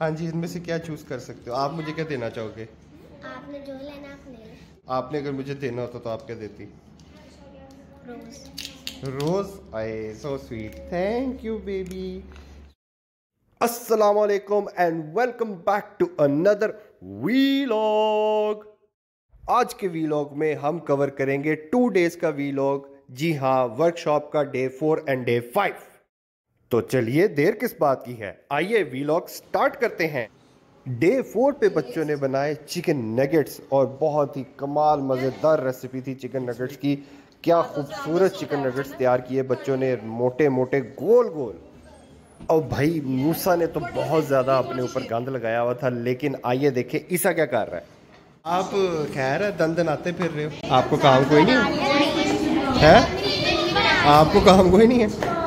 हाँ जी इनमें से क्या चूज़ कर सकते हो? आप मुझे क्या देना चाहोगे? आपने जो लेना आप ले लो आपने अगर मुझे देना होता तो आप क्या देती? रोज। रोज? आए so sweet thank you baby अस्सलाम वालेकुम and welcome back to another vlog आज के वीलॉग में हम कवर करेंगे टू डेज़ का वीलॉग जी हाँ वर्कशॉप का day four and day five तो चलिए देर किस बात की है? आइए वीलॉग स्टार्ट करते हैं। डे फोर पे बच्चों ने बनाए चिकन नगेट्स और बहुत ही कमाल मज़ेदार रेसिपी थी चिकन नगेट्स की। क्या खूबसूरत चिकन नगेट्स तैयार किए बच्चों ने मोटे मोटे गोल गोल और भाई मूसा ने तो बहुत ज़्यादा अपने ऊपर गंद लगाया हुआ था लेकिन आइए देखें ईसा क्या कर रहा है। आप खैर है दंद नाते फिर रहे हो। आपको काम कोई नहीं है? आपको काम कोई नहीं है?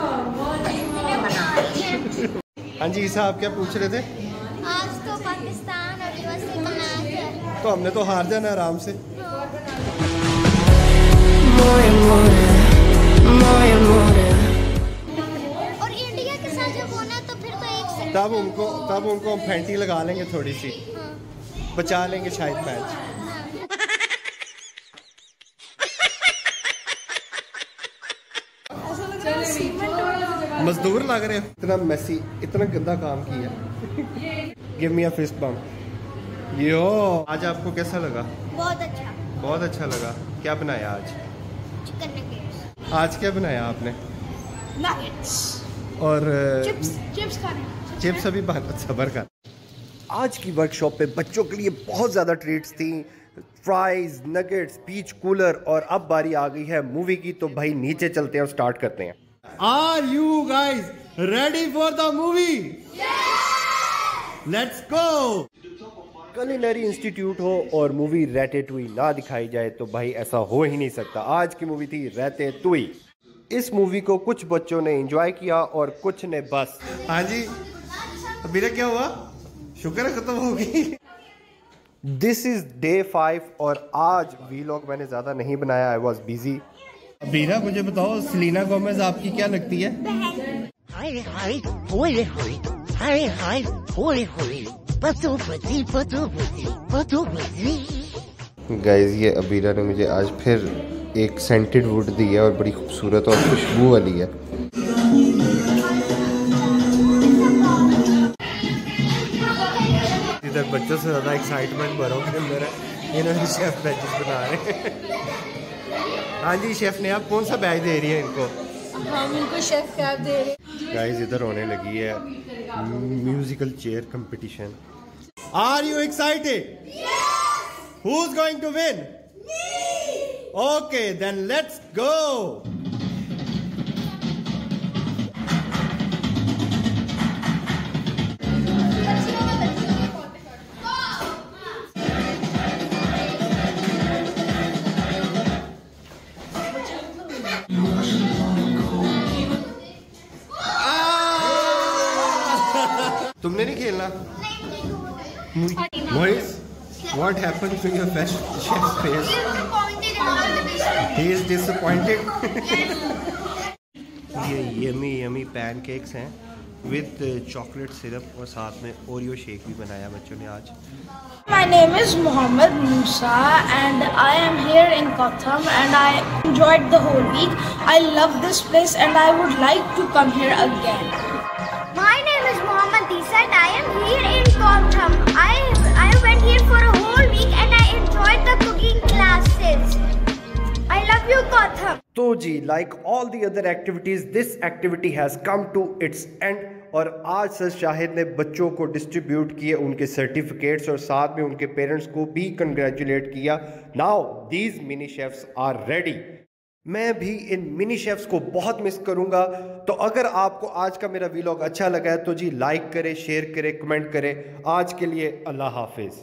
हाँ जी ईसा आप क्या पूछ रहे थे? आज तो पाकिस्तान मैच है। तो हमने तो हार जाना आराम से। और इंडिया के साथ जब होना तो फिर तो एक तब उनको तब उनको हम फेंटी लगा लेंगे थोड़ी सी। हाँ, बचा लेंगे शायद मैच मजदूर लग रहे हो। इतना मैसी इतना गंदा काम किया। गिव मी अ फिस्ट बम यो आज आपको कैसा लगा? बहुत अच्छा। बहुत अच्छा लगा। क्या बनाया आज? चिकन नगेट्स आज क्या बनाया आपने? नगेट्स और चिप्स चिप्स खाने। चिप्स अभी बात सबर कर आज की वर्कशॉप पे बच्चों के लिए बहुत ज़्यादा ट्रीट्स थी। फ्राइज नगेट्स पीच कूलर और अब बारी आ गई है मूवी की तो भाई नीचे चलते हैं और स्टार्ट करते हैं। Are you guys ready for the movie let's go culinary institute हो और मूवी रहते टुई ना दिखाई जाए तो भाई ऐसा हो ही नहीं सकता। आज की मूवी थी रहते टुई इस मूवी को कुछ बच्चों ने एंजॉय किया और कुछ ने बस। हाँ जी। अभी क्या हुआ? शुक्र खत्म हो गई। दिस इज़ डे फाइव और आज वीलॉग मैंने ज़्यादा नहीं बनाया आई वॉज़ बिज़ी बीरा मुझे बताओ सलीना गोमेज आपकी क्या लगती है? गाइज़ ये अबीरा ने मुझे आज फिर एक सेंटेड वुड दी है और बड़ी खूबसूरत और खुशबू वाली है। इधर बच्चों से ज़्यादा एक्साइटमेंट बड़ों के अंदर है। इन्होंने शेफ बैचेस बना रहे हैं। हाँ जी शेफ ने आप कौन सा बैच दे रही है इनको? हम इनको शेफ कैब दे रहे गाइस इधर होने लगी है musical chair competition are you excited who is going to win okay then let's go तुमने नहीं खेलना? Voice what happen to your best ये यमी यमी पैनकेक्स हैं विथ चॉकलेट सिरप और साथ में ओरियो शेक भी बनाया बच्चों ने आज। My name is Mohammed Musa and I am here in कथम and I enjoy the whole week I love this place and I would like to come here again is Mohammed Disat. I am here in Kotham. I I went here for a whole week and I enjoyed the cooking classes. I love you, Kotham. तो जी like all the other activities this activity has come to its end और आज sir Shahid ने बच्चों को distribute किए उनके certificates और साथ में उनके पेरेंट्स को भी कंग्रेचुलेट किया now these mini chefs are ready मैं भी इन मिनी शेफ्स को बहुत मिस करूँगा। तो अगर आपको आज का मेरा वीलॉग अच्छा लगा है तो जी लाइक करें शेयर करें कमेंट करें। आज के लिए अल्लाह हाफिज़।